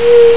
Woo!